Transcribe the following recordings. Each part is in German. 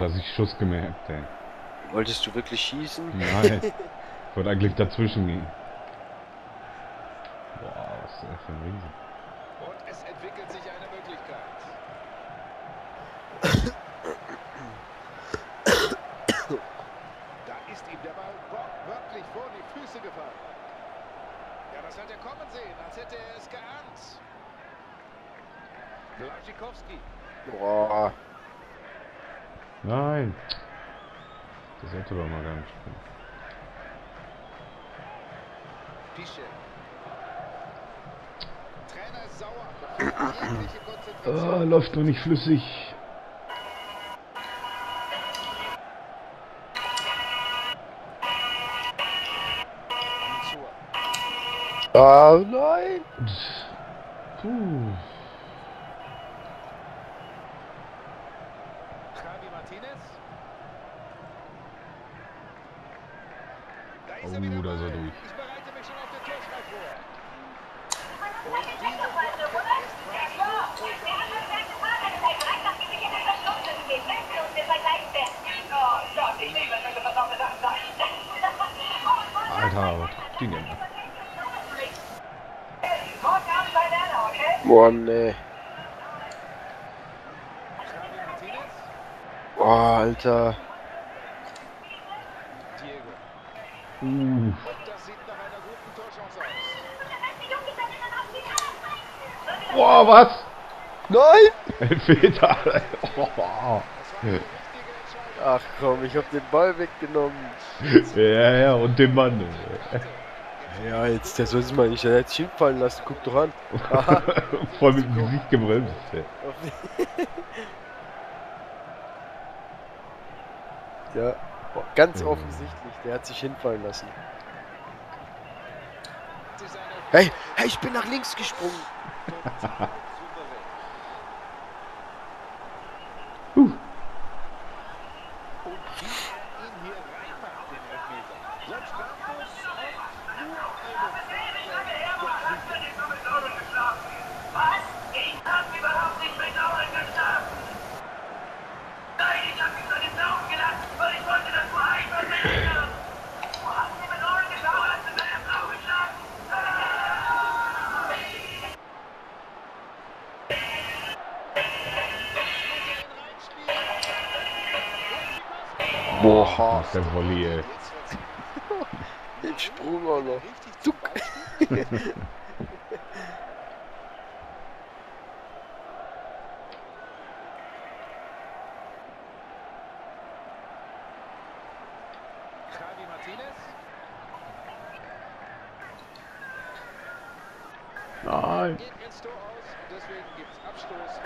Hat er sich Schuss gemerkt, ey. Wolltest du wirklich schießen? Nein. Ich wollte eigentlich dazwischen gehen. Boah, was ist das für ein Riesen. Und es entwickelt sich eine Möglichkeit. Da ist ihm der Ball wortwörtlich vor die Füße gefallen. Ja, das hat er kommen sehen, als hätte er es geahnt. Blaschikowski. Boah. Nein. Das sollte doch mal gar nicht spielen. Pischek. Trainer sauer. Ah, läuft doch nicht flüssig. Ah, nein. Puh. Javi Martinez. Wieder da ist er durch. Vor. Alter, was guckt die denn? Boah, Martinez. Boah, Alter. Diego. Uh, Und das sieht nach einer guten Torchance aus. boah, was? Nein! Oh. Richtige Entscheidung. Ach komm, ich hab den Ball weggenommen. Ja, ja, und den Mann. Ja, jetzt, der soll sich mal nicht jetzt hinfallen lassen. Guck doch an. Voll mit dem Gesicht gebremst. ey. ja, boah, ganz offensichtlich. Der hat sich hinfallen lassen. Hey, hey, ich bin nach links gesprungen. der Volley, ey. den Sprung auch noch. Richtig Zuck. Nein. Geht ins Tor aus und deswegen gibt es Abstoß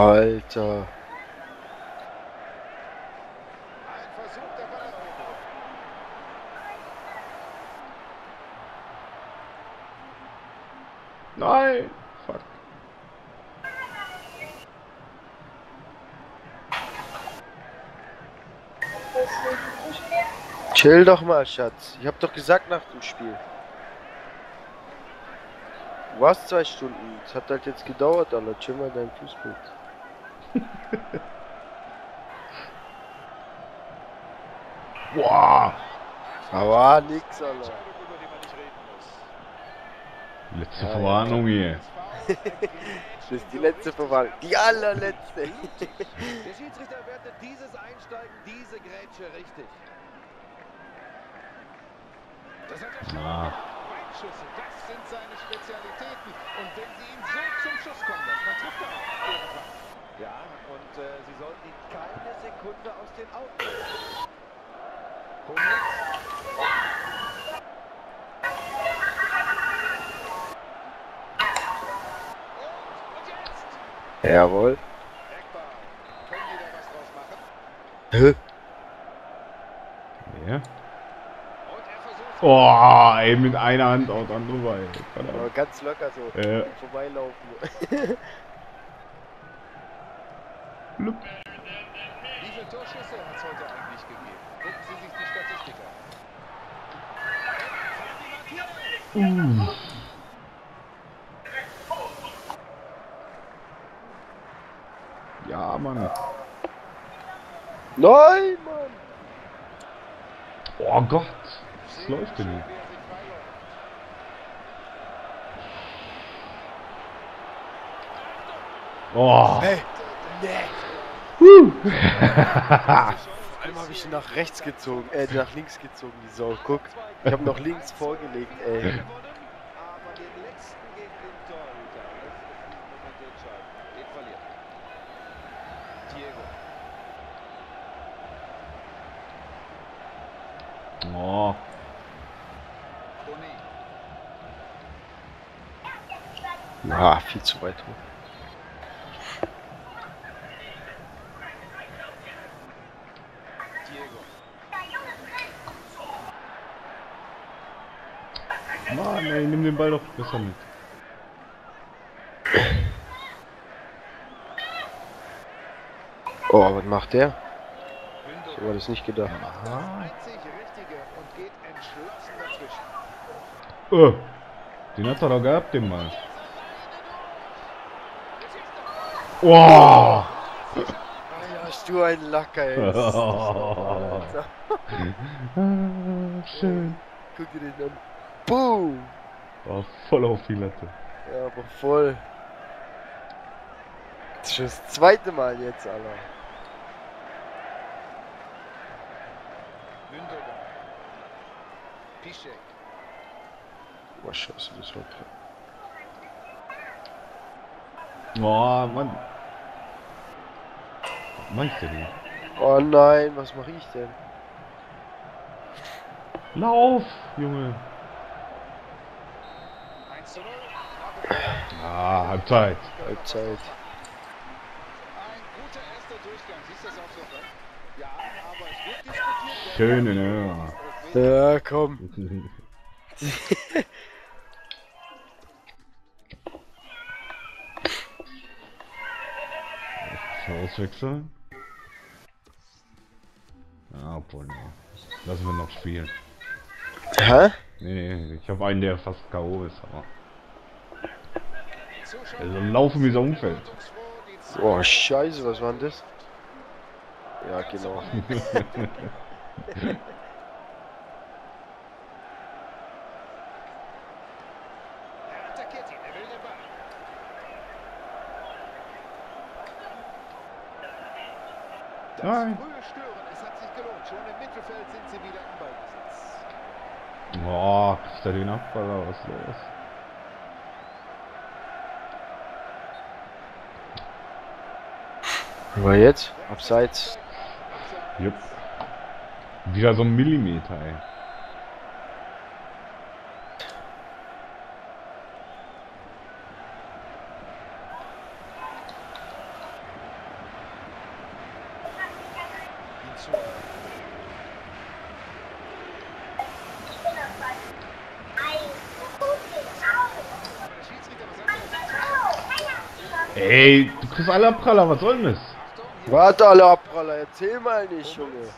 Alter. Nein! Fuck. Chill doch mal, Schatz. Ich hab doch gesagt nach dem Spiel. Du warst zwei Stunden. Es hat halt jetzt gedauert, Alter. Chill mal dein Fußbild. Boah. Aber nix, Alter. Letzte Ja, Verwarnung hier. Das ist die letzte Verwandlung. Die allerletzte. Der Schiedsrichter wertet dieses Einsteigen, diese Grätsche richtig. Das hat er. Ah. Das sind seine Spezialitäten. Und wenn sie ihn so zum Schuss kommen dann trifft er auch. Ja, und äh, sie sollten ihn keine Sekunde aus den Augen. Und, und jetzt! Jawohl. Eckball. Können die da was draus machen? Hä? Ja. Und er versucht Oh, ey, mit einer Hand Bein. Aber Verdammt. ganz locker so. Äh. Vorbeilaufen. Blub. Wie viele Torschüsse hat es heute eigentlich gegeben? Gucken Sie sich die Statistik an. Uh. Ja, Mann. Nein, Mann. Oh Gott. Was läuft denn hier? Er. Oh. Hey. Nee. Huh. Einmal habe ich ihn nach rechts gezogen, äh, nach links gezogen, die Sau. Guck, ich habe noch links vorgelegt, ey. Oh. Ah, viel zu weit hoch. Diego. Mann, ey, nimm den Ball doch besser mit. Oh, was macht der? Ich habe das nicht gedacht. dazwischen. Oh. Den hat er doch gehabt, den Mann. Oh. Hast du ein Lacker, ey. Ah, Schön. Guck dir den an. Boom. War voll auf die Latte. Ja, aber voll. Das ist schon das zweite Mal jetzt, Alter. Gündogan. Piszek. Was scheiße, das war klar. Oh, Mann. Was meinst du denn? Oh nein, was mache ich denn? Lauf, Junge. Ah, Halbzeit. Halbzeit. Ein guter erster Durchgang. Siehst du das auch so? ne? Ja, aber es wird diskutiert. Schöne, ne? Ja, komm. Auswechseln. Ja, obwohl, ne. Lassen wir noch spielen. Hä? Nee, nee, ich habe einen, der fast K.O. ist, aber. Also laufen wie so Zeit Oh, scheiße, was war denn das? Ja, genau. Nein. frühe Stören, es hat sich gelohnt. Schon im Mittelfeld sind sie wieder im Ballbesitz. Boah, kriegt er den Abballer, was ist los? War jetzt? Abseits. Jupp. Wieder so ein Millimeter, ey. Aber? Ey, du kriegst alle Abpraller, was soll denn das? Warte alle Abpraller, erzähl mal nicht, Junge.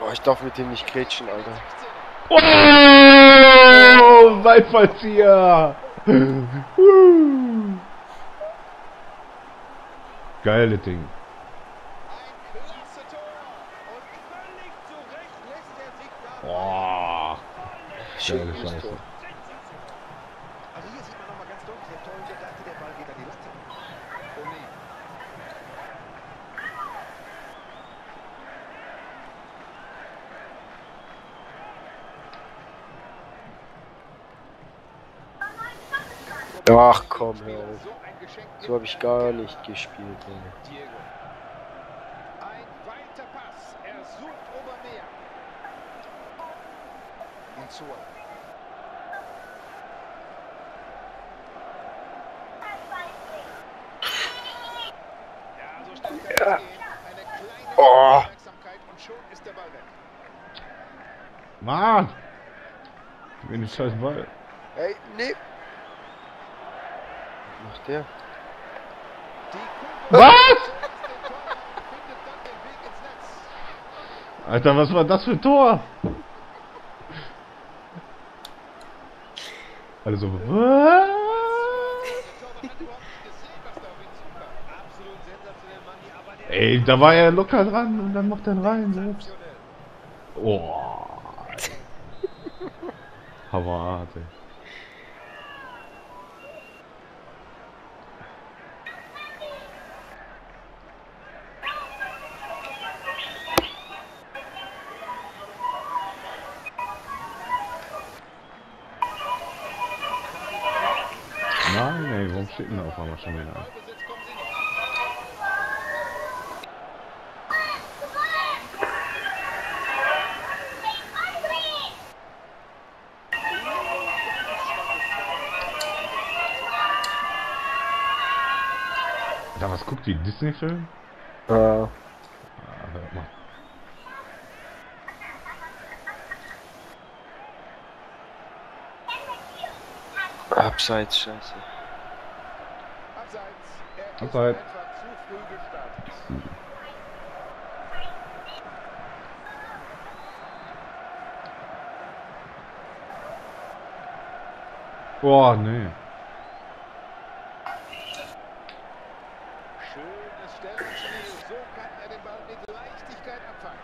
Oh, ich darf mit dem nicht grätschen, Alter. Oh, Weitfallzieher! Geile Ding. Oh nee. Ach komm, hör auf. So ein Geschenk So habe ich gar nicht gespielt, ey. Diego. Ein weiter Pass. Er sucht Obermeer. Und zur. Kleine Oh. Aufmerksamkeit und schon ist der Ball weg. Mann! Mir den scheiß Ball. Ey, nee. Was macht der? Was? Alter, was war das für ein Tor? Alle so, was? Der Torwart hat überhaupt nicht gesehen, was da auf ihn zukam. Absolut sensationell, Manni, aber der Ey, da war er locker dran und dann macht er rein selbst. Oh. Hammerhart, ey. Nein, ey, warum steht denn auf einmal schon wieder? Guckt die Disney-Film? Ah, Ah, hört mal. abseits, scheiße. Abseits. Er ist Abseits. einfach zu früh gestartet. Boah, nee. Schönes Stellungsspiel. So kann er den Ball mit Leichtigkeit abfangen.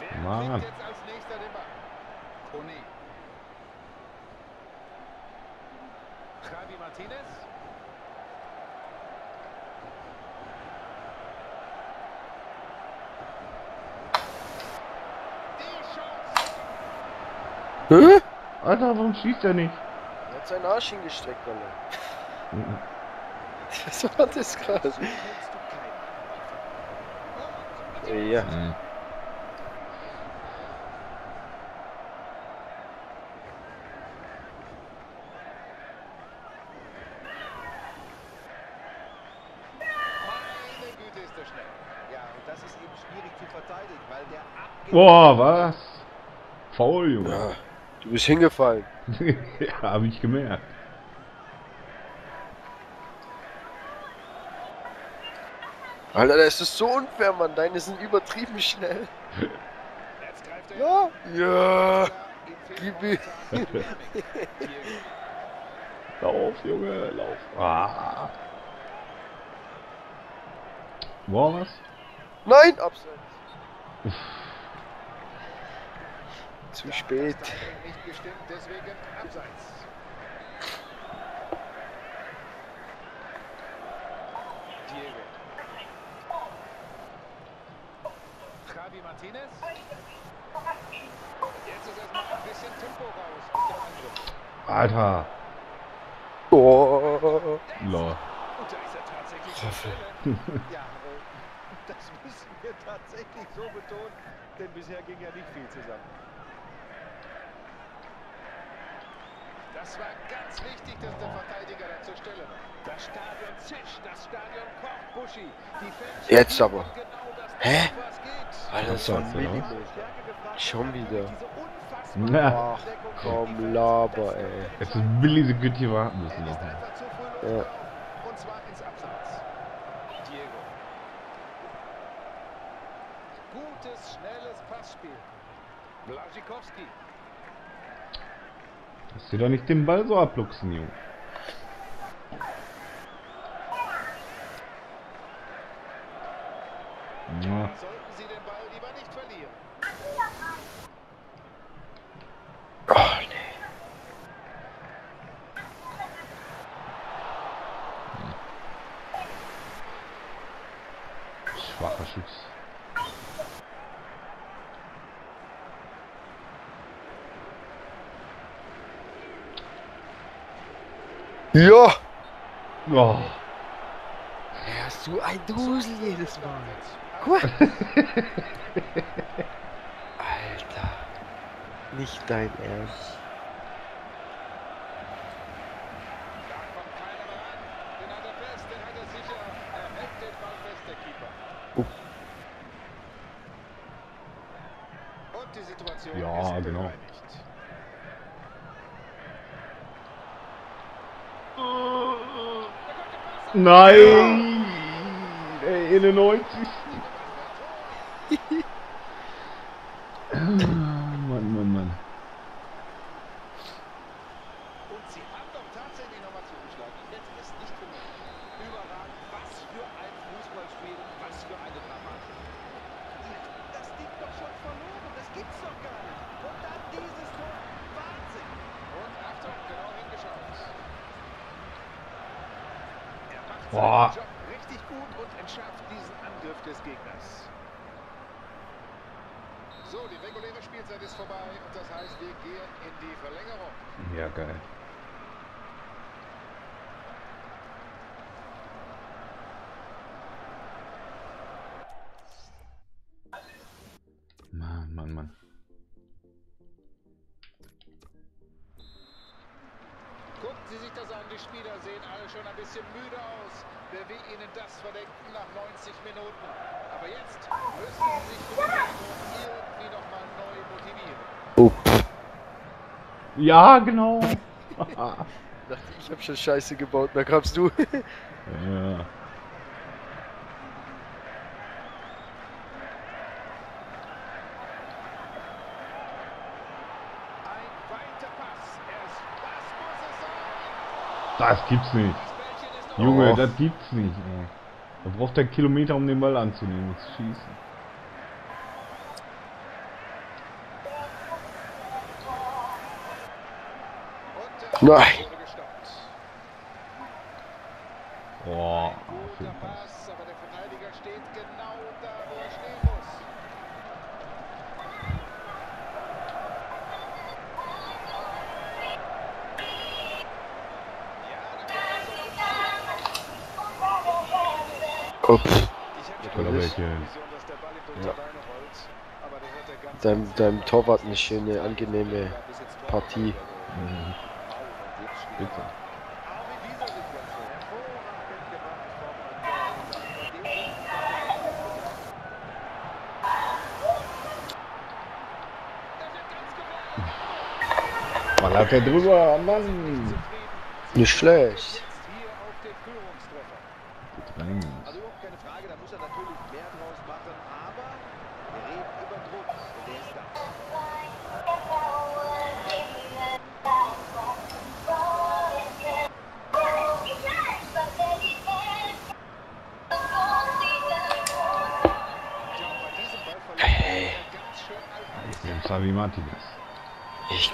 Wer Mann. kriegt jetzt als nächster den Ball? Kone. Javi Martinez. Die Chance. Hä? Alter, warum schießt er nicht? Er hat seinen Arsch hingestreckt, Alter. Was war das gerade? Keinen. Ja. Mhm. Meine Güte ist der schnell. Ja, und das ist eben schwierig zu verteidigen, weil der abgeht. Boah, was? Faul, Junge. ja. Du bist hingefallen. ja, hab ich gemerkt. Alter, das ist so unfair, Mann. Deine sind übertrieben schnell. Ja. Ja. Gib. Diego. Lauf, Junge, lauf. Ah. Boah, was? Nein, abseits. Zu spät. Das Timing nicht gestimmt, deswegen abseits. Diego. Javi Martinez. Jetzt ist erstmal ein bisschen Tempo raus. Alter. Oh. Lol. Und da ist er tatsächlich zur Hoffe. Stelle. Ja, das müssen wir tatsächlich so betonen, denn bisher ging ja nicht viel zusammen. Das war ganz wichtig, dass der Verteidiger da zur Stelle war. Das Stadion zischt, das Stadion kocht, Buschi. Jetzt aber. Genau Hä? Alter, das war ein Schon wieder. Na. Ach, komm, laber, ey. Es ist Millisekündchen warten müssen. Ja. Und zwar ins Abseits. Diego. Gutes, schnelles Passspiel. Blasikowski. Lass dir doch nicht den Ball so abluchsen, Junge. Ja, Sollten Sie den Ball lieber nicht verlieren. Oh, nee. schwacher Schuss. Ja! Oh. Ja, so ein Dusel jedes Mal. Guck mal. Alter. Nicht dein Ernst. Nein! Ey, in den 90. Das an, die Spieler sehen alle schon ein bisschen müde aus. Wer will Ihnen das verdenken nach 90 Minuten? Aber jetzt müssen Sie sich für die Verlängerung irgendwie nochmal neu motivieren. Oh. Ja, genau. Dachte ich, hab schon Scheiße gebaut. Da kamst du. ja. Ein weiter Pass. Erst das muss es sein. Das gibt's nicht. Junge, Oh. das gibt's nicht. Ey. Da braucht er Kilometer, um den Ball anzunehmen und zu schießen. Der Nein. Die Ja. Deinem, deinem. Torwart eine schöne, angenehme Partie. Mhm. Bitte. Ballert er drüber, Mann. Nicht schlecht.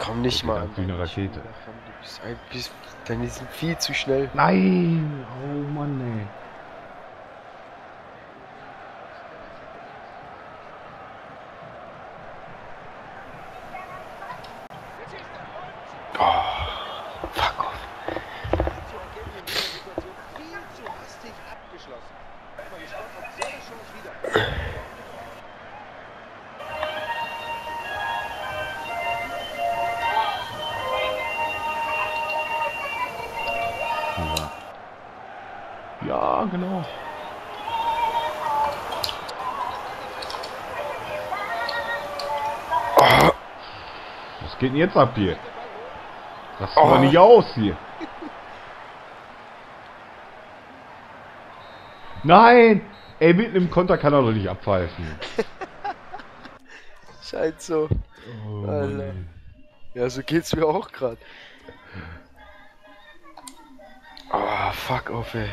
Komm nicht mal an. wie eine Rakete. Du bist ein sind viel zu schnell. Nein! Oh Mann, ey. Was geht denn jetzt ab hier? Das sieht Oh. doch nicht aus hier. Nein! Ey, mitten im Konter kann er doch nicht abpfeifen. Scheint so. Oh, Alter. Ja, so geht's mir auch gerade. Ah, fuck off, ey.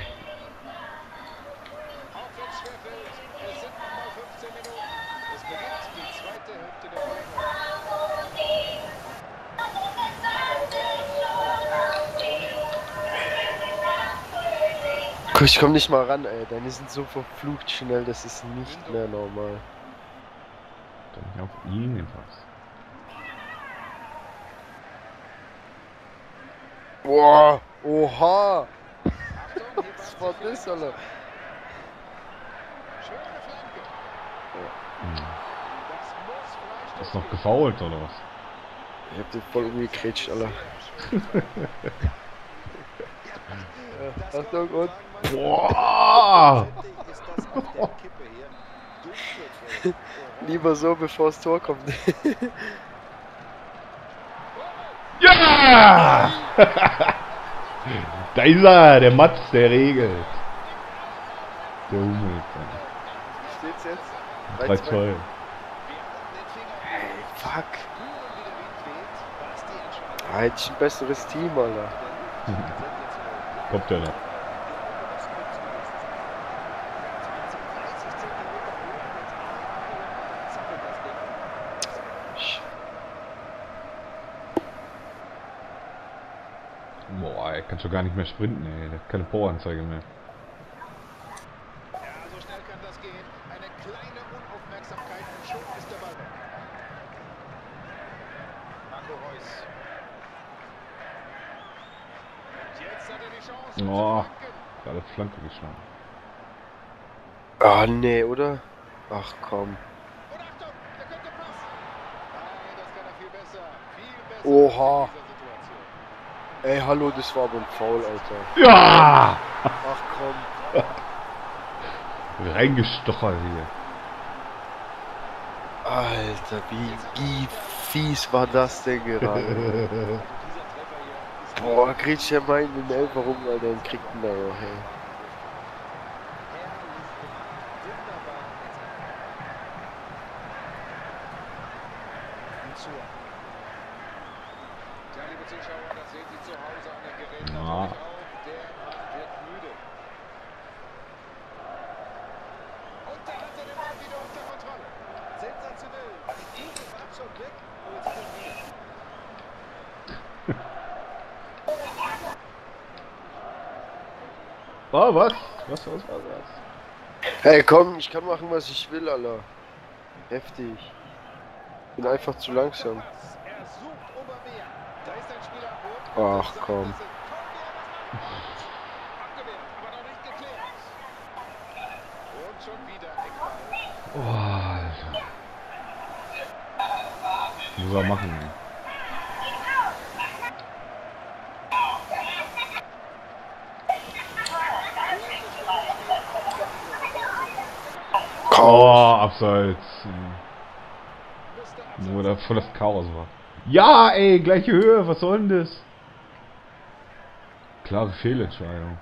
Ich komm nicht mal ran, ey. Deine sind so verflucht schnell, das ist nicht mehr normal. Dann auf ihn jedenfalls. Boah, oha! Was war das, Alter? Hm. Ist noch gefault oder was? Ich hab den voll umgekretscht, Alter. hier. Dunkelgrau, orange. Lieber so, bevor das Tor kommt. Ja! da ist er, der Matz, der regelt. Der Hummels. Steht's jetzt? 3-2. Wir hatten den Finger Ey, fuck. spüren, wie der Wind weht. Was die Entscheidung Da hätte ich ein besseres Team, Alter. Kommt der noch. Boah, er kann schon gar nicht mehr sprinten, ey. Der hat keine Poweranzeige mehr. Ja, so schnell kann das gehen. Eine kleine Unaufmerksamkeit und schon ist der Ball weg. Marco Reus. Und jetzt hat er die Chance. um zu Oh. Gerade Flanke geschlagen. Ah, nee, oder? Ach komm. Oha. Ey, hallo, das war aber ein Foul, Alter. Ja! Ach komm. Reingestochert hier. Alter, wie, wie fies war das denn gerade? Also dieser Treffer hier ist Boah, kriegt ja mal in den Elfer rum, Alter, und kriegt ihn da noch, ey. herrlich gemacht. Wunderbar Und so. Tja, liebe Zuschauer, das sehen Sie zu Hause an den Geräten Ja. natürlich auch. Der Mann wird müde. Und da hat er den Ball wieder unter Kontrolle. Sensationell. Die Kugel war schon weg. Und jetzt ist er wieder. Ah, was? Was, was, was, was? Hey, komm, ich kann machen, was ich will, Alter. Heftig. Bin einfach zu langsam. Ach, komm. Boah, Alter. Muss er machen, ey. Oh, abseits. Wo da voll das Chaos war. Ja, ey, gleiche Höhe, was soll denn das? Klare Fehlentscheidung.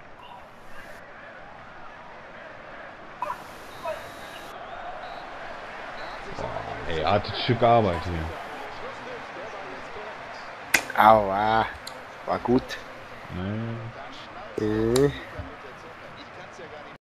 Ey, hartes Stück Arbeit hier. Aua. War gut. Ne? Äh.